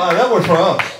Uh, that was for us.